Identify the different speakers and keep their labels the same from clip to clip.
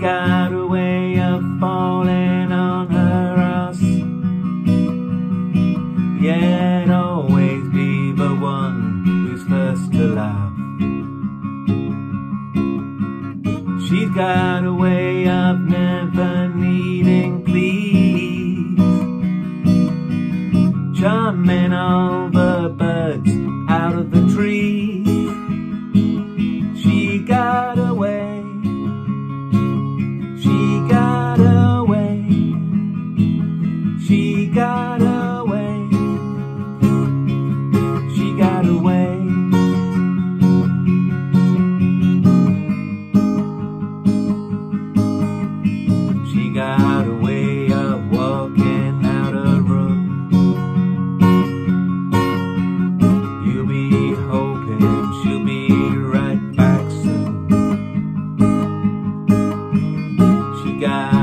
Speaker 1: got a way of falling on her ass. yet always be the one who's first to laugh. She's got a way of never needing please, charming all the birds out of the trees. guy.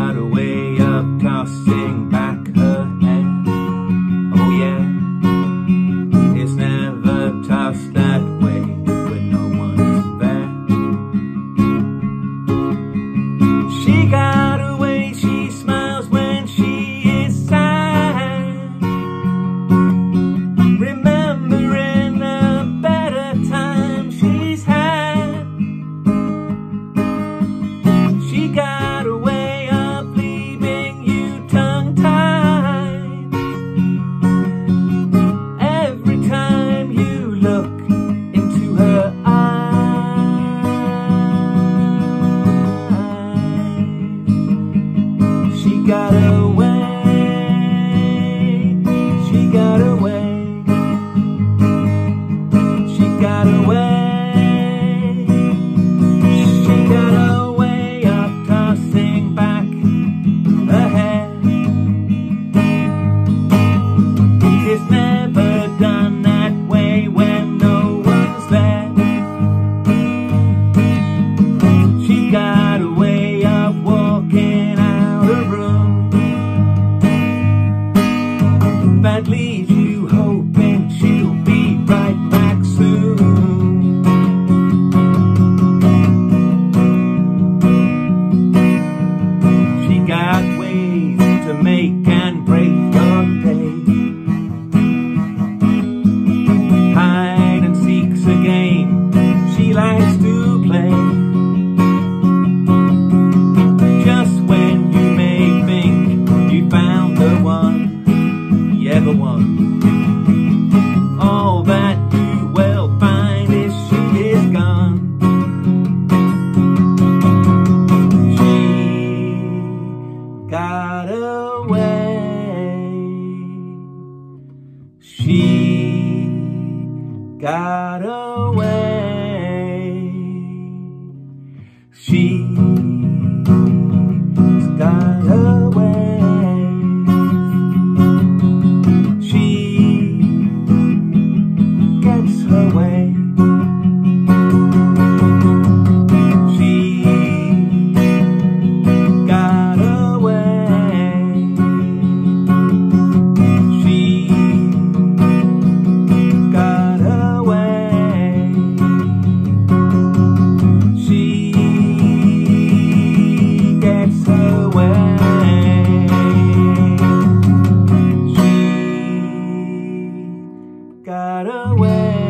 Speaker 1: She got away. She got away. She gets her way. got away.